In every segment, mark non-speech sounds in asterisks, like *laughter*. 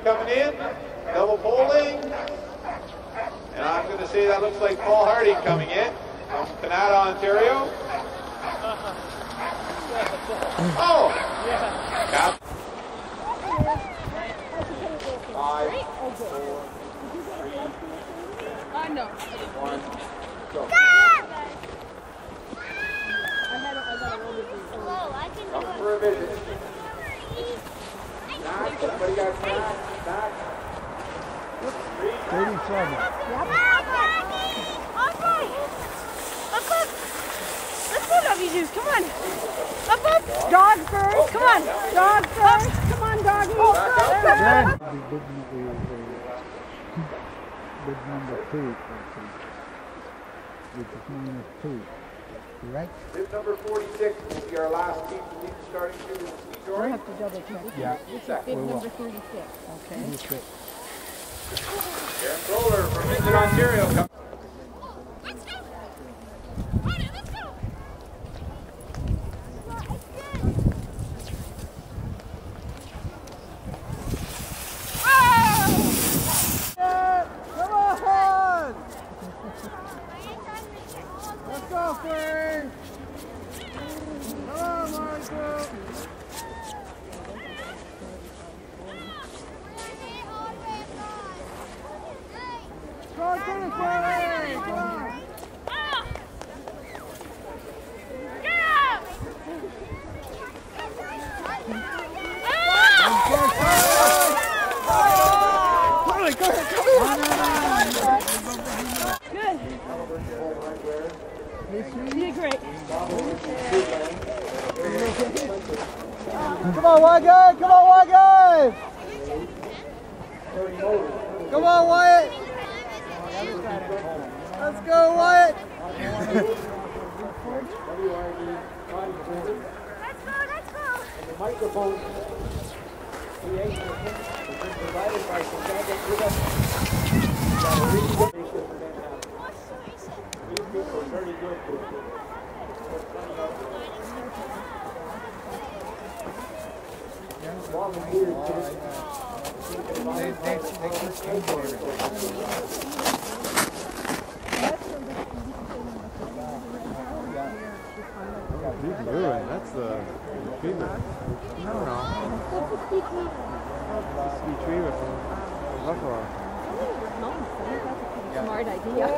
coming in, double poling. And I'm going to say that looks like Paul Hardy coming in from Canada, Ontario. *laughs* Oh! Cap- Five, four, I know. one, go. Whoa, I can Up do for a visit. it. Back, everybody got 37. Yep. Come on. Up, up. Dog first. Come on. Dog first. Come on, doggy. Oh, dog first. Big, big number two, which is minus two. Right? Bib number 46 will be our last team to lead starting to. We'll have to double check. Yeah. This is bib number 36. Okay. 36. Roller from Windsor, Ontario. Let's go, Fern! Come on, Michael! Come on! Wyatt! Come on, Wyatt! Come on, Wyatt! Let's go, Wyatt! Let's go, let's go. The microphone creation is provided by Saga Got a really good picture for them now. These people are very good. Volunteers Big ruin. That's the retriever. I don't know. This retriever from Buffalo. Smart idea.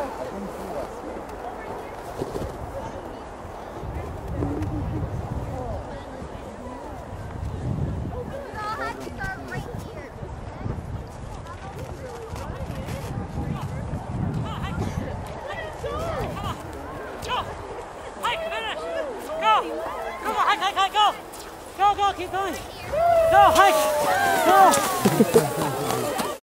Go, go, keep going. Go, hike. Go. *laughs*